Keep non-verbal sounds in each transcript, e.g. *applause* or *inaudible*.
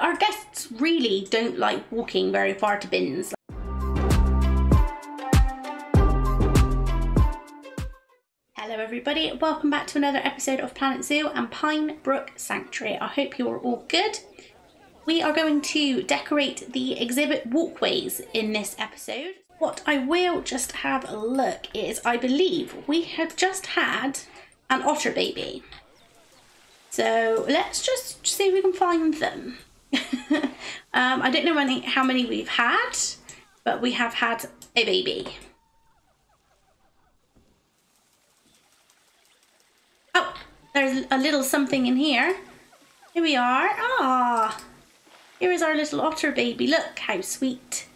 Our guests really don't like walking very far to bins. Hello everybody, welcome back to another episode of Planet Zoo and Pine Brook Sanctuary. I hope you are all good. We are going to decorate the exhibit walkways in this episode. What I will just have a look is I believe we have just had an otter baby. So let's just see if we can find them. *laughs* um, I don't know how many we've had, but we have had a baby. Oh, there's a little something in here. Here we are. Ah, here is our little otter baby. Look how sweet.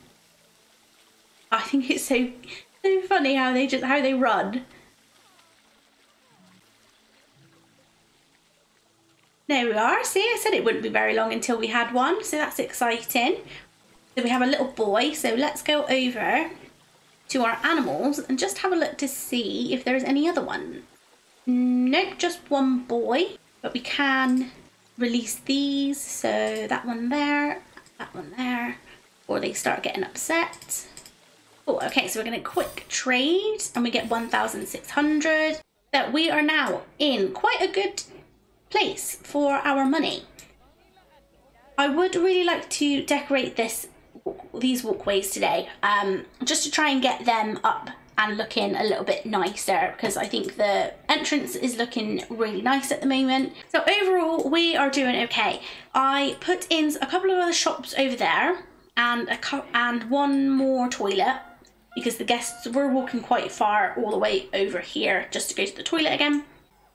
I think it's so so funny how they just how they run. There we are. See, I said it wouldn't be very long until we had one, so that's exciting. So we have a little boy, so let's go over to our animals and just have a look to see if there's any other one. Nope, just one boy, but we can release these. So that one there, that one there, or they start getting upset. Oh, okay, so we're to quick trade and we get 1,600. That we are now in quite a good place for our money. I would really like to decorate this these walkways today, um, just to try and get them up and looking a little bit nicer because I think the entrance is looking really nice at the moment. So overall, we are doing okay. I put in a couple of other shops over there and a and one more toilet because the guests were walking quite far all the way over here just to go to the toilet again.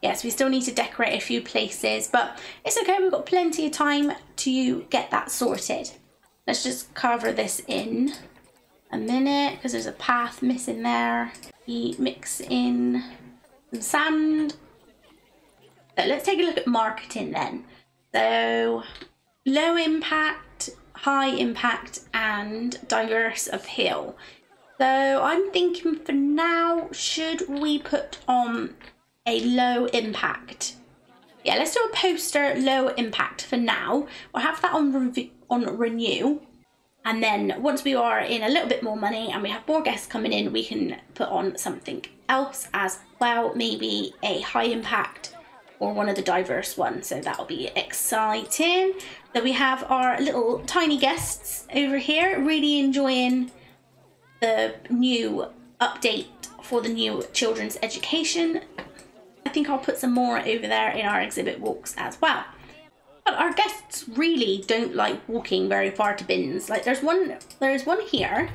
Yes, we still need to decorate a few places, but it's okay, we've got plenty of time to get that sorted. Let's just cover this in a minute because there's a path missing there. We mix in some sand. So let's take a look at marketing then. So low impact, high impact and diverse appeal. So I'm thinking for now, should we put on a low impact? Yeah, let's do a poster low impact for now. We'll have that on, on renew. And then once we are in a little bit more money and we have more guests coming in, we can put on something else as well, maybe a high impact or one of the diverse ones. So that'll be exciting. Then we have our little tiny guests over here, really enjoying the new update for the new children's education. I think I'll put some more over there in our exhibit walks as well. But our guests really don't like walking very far to bins. Like there's one, there's one here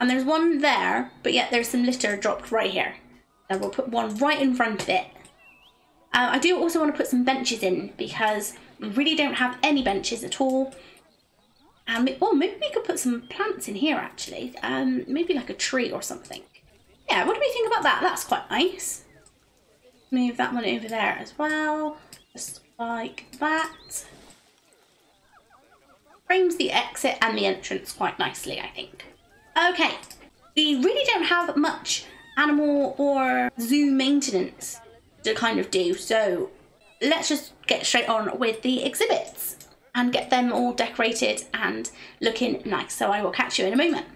and there's one there, but yet there's some litter dropped right here. And we'll put one right in front of it. Uh, I do also want to put some benches in because we really don't have any benches at all. And well, maybe we could put some plants in here actually. Um, maybe like a tree or something. Yeah, what do we think about that? That's quite nice. Move that one over there as well. Just like that. Frames the exit and the entrance quite nicely, I think. Okay, we really don't have much animal or zoo maintenance to kind of do, so let's just get straight on with the exhibits and get them all decorated and looking nice. So I will catch you in a moment.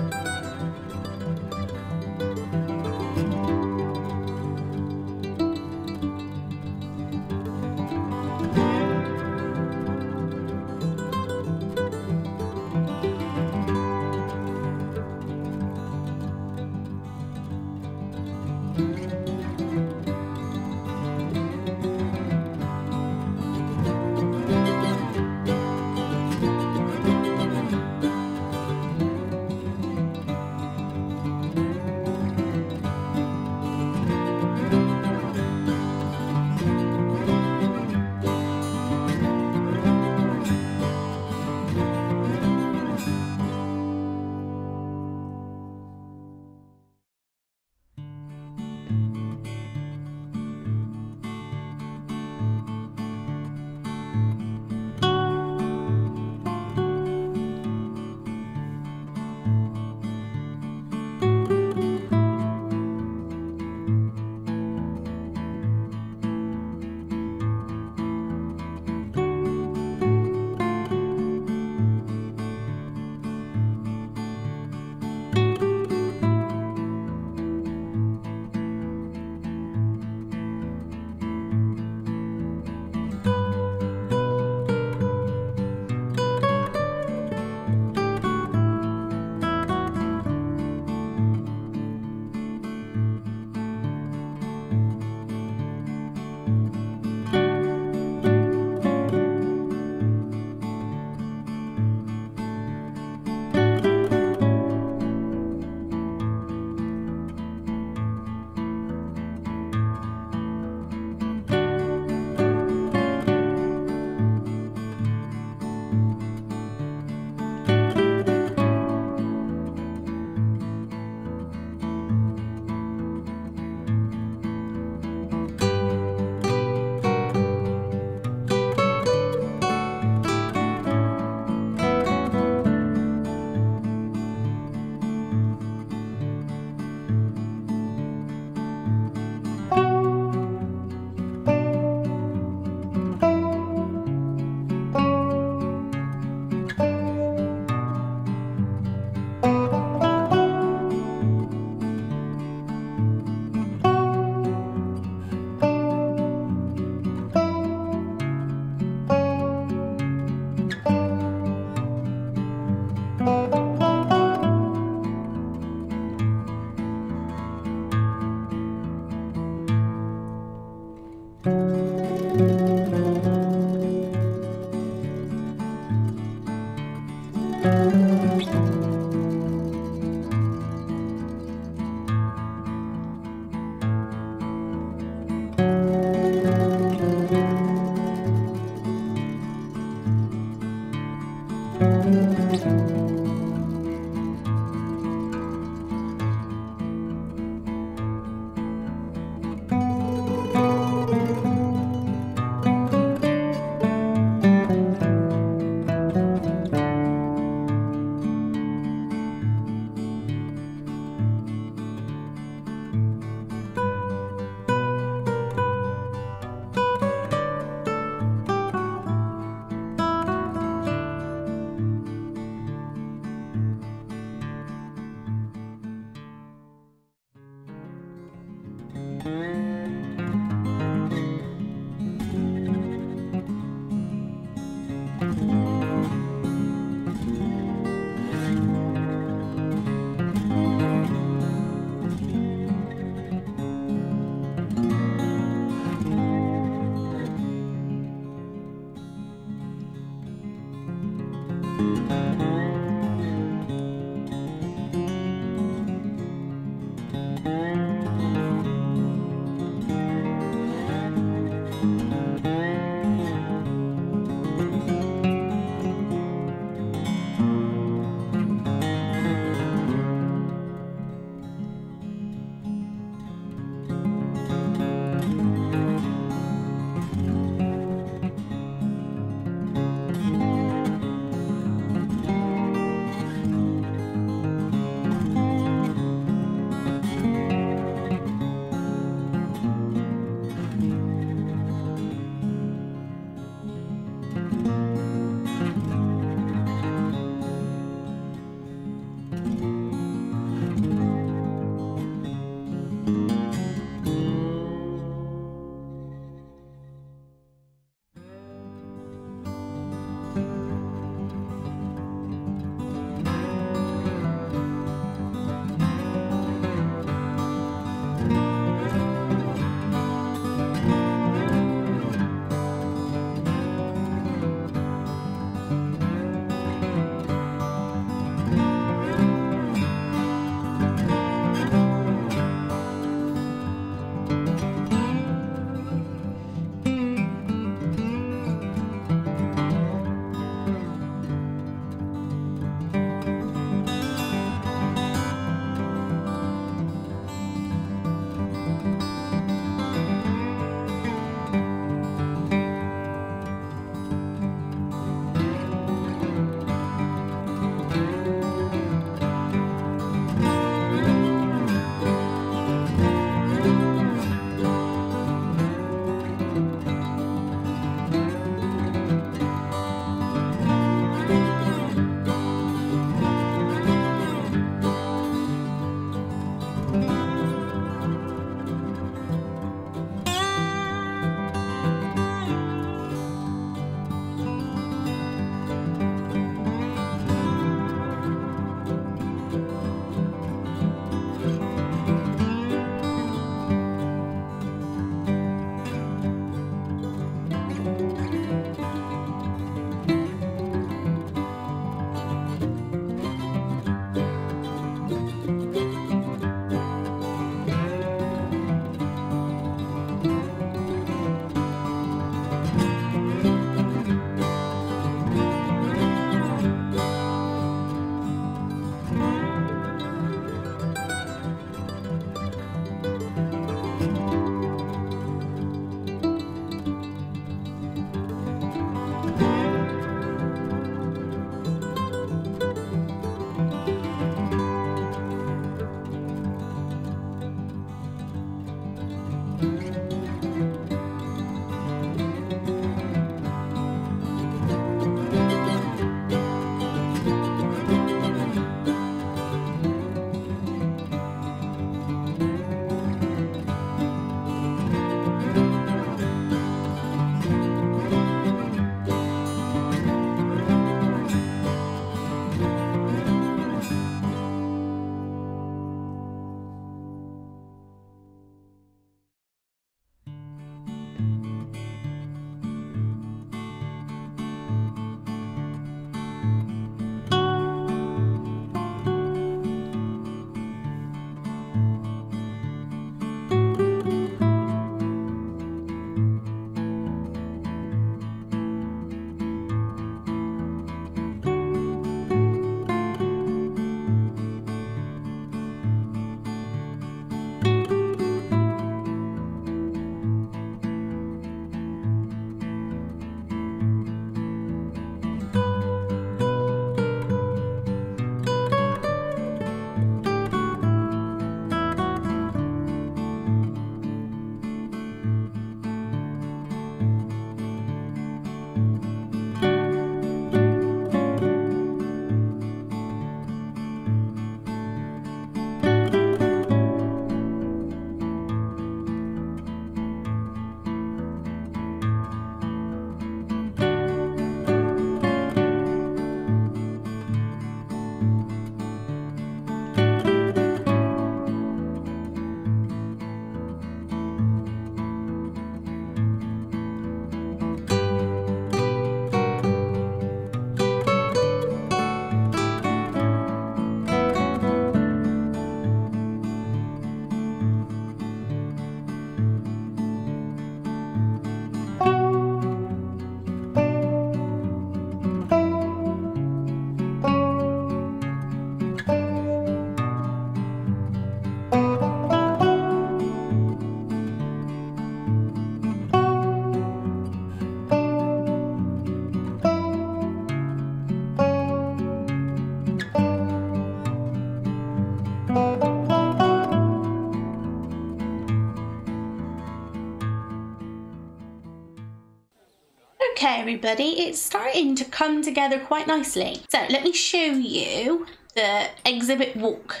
Everybody. It's starting to come together quite nicely. So let me show you the exhibit walk.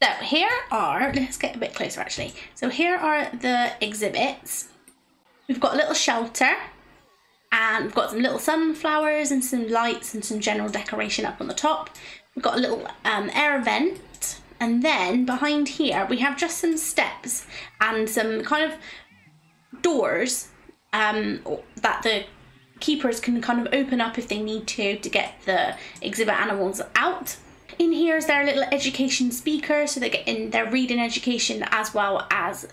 So here are, let's get a bit closer actually. So here are the exhibits. We've got a little shelter and we've got some little sunflowers and some lights and some general decoration up on the top. We've got a little um, air vent and then behind here we have just some steps and some kind of doors um, that the keepers can kind of open up if they need to to get the exhibit animals out. In here is their little education speaker, so they get in their reading education as well as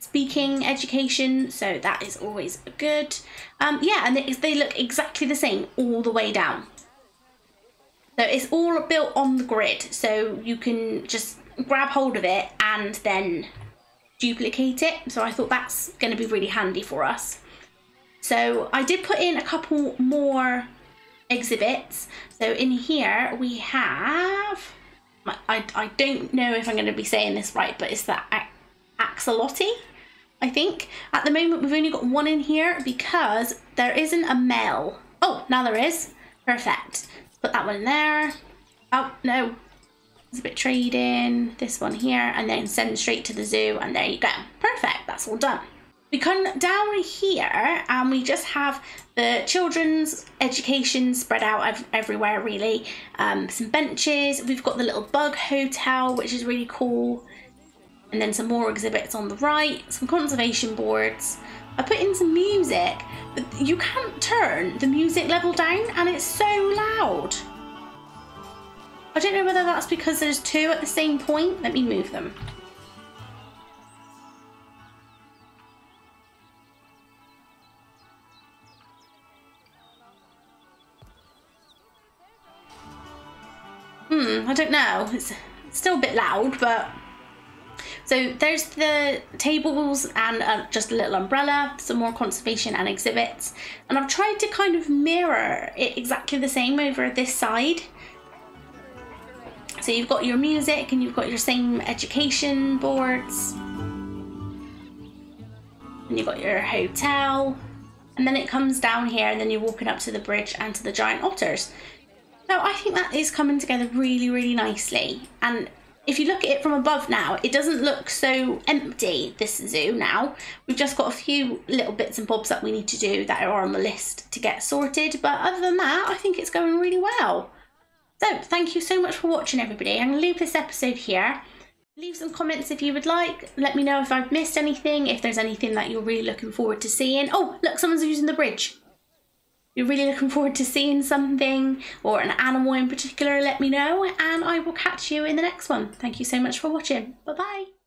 speaking education, so that is always good. Um, yeah, and they, they look exactly the same all the way down. So it's all built on the grid, so you can just grab hold of it and then duplicate it. So I thought that's going to be really handy for us. So I did put in a couple more exhibits. So in here we have, I, I don't know if I'm going to be saying this right, but it's the axolotl, I think. At the moment we've only got one in here because there isn't a male. Oh, now there is. Perfect. Put that one in there. Oh, no. It's a bit trading. This one here and then send straight to the zoo and there you go. Perfect. That's all done. We come down here and we just have the children's education spread out ev everywhere really. Um, some benches, we've got the little bug hotel which is really cool. And then some more exhibits on the right, some conservation boards. I put in some music, but you can't turn the music level down and it's so loud. I don't know whether that's because there's two at the same point. Let me move them. Hmm, I don't know. It's still a bit loud, but... So there's the tables and uh, just a little umbrella, some more conservation and exhibits. And I've tried to kind of mirror it exactly the same over this side. So you've got your music and you've got your same education boards. And you've got your hotel. And then it comes down here and then you're walking up to the bridge and to the giant otters. So I think that is coming together really, really nicely. And if you look at it from above now, it doesn't look so empty, this zoo now. We've just got a few little bits and bobs that we need to do that are on the list to get sorted. But other than that, I think it's going really well. So thank you so much for watching, everybody. I'm going to leave this episode here. Leave some comments if you would like. Let me know if I've missed anything, if there's anything that you're really looking forward to seeing. Oh, look, someone's using the bridge you're really looking forward to seeing something or an animal in particular, let me know and I will catch you in the next one. Thank you so much for watching. Bye bye.